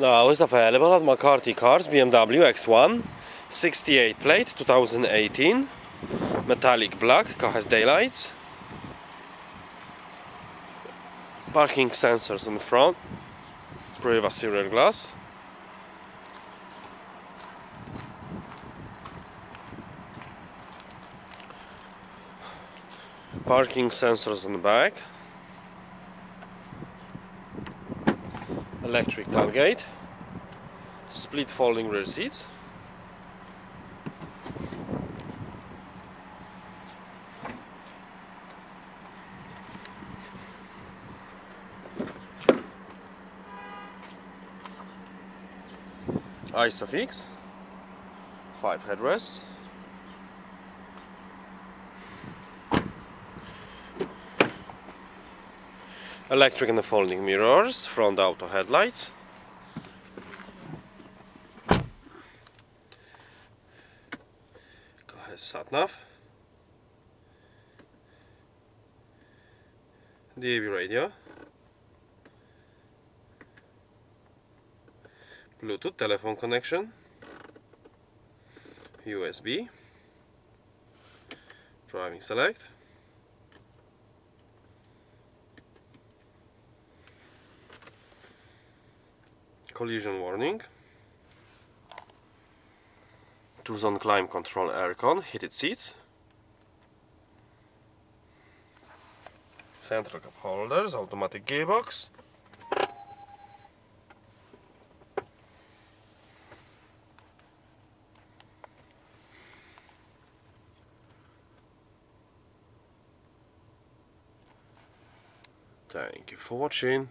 Now is available at McCarthy Cars BMW X1 68 plate 2018 metallic black car has daylights. Parking sensors in the front privacy rear glass. Parking sensors on the back electric tailgate, split folding rear seats, ISOFIX, 5 headrests, electric and folding mirrors, front auto headlights. Go ahead, sat nav. DAB radio. Bluetooth telephone connection. USB. Driving select. Collision warning. Two zone climb control aircon heated seats central cup holders automatic gearbox. Thank you for watching.